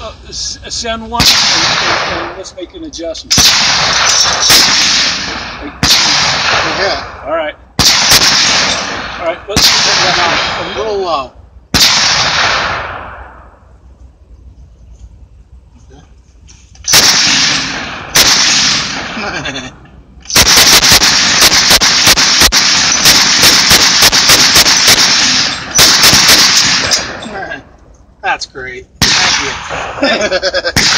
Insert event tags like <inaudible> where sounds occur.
uh, send one and, and, and let's make an adjustment. Yeah, All right. All right, let's put that on. a little low. <laughs> That's great. Yeah. <laughs>